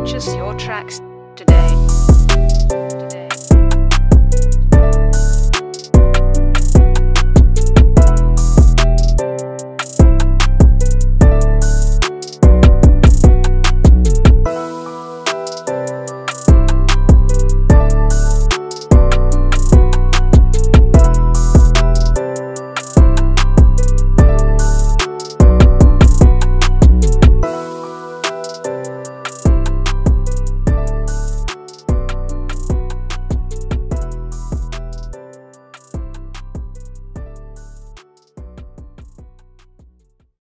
Purchase your tracks today. Today.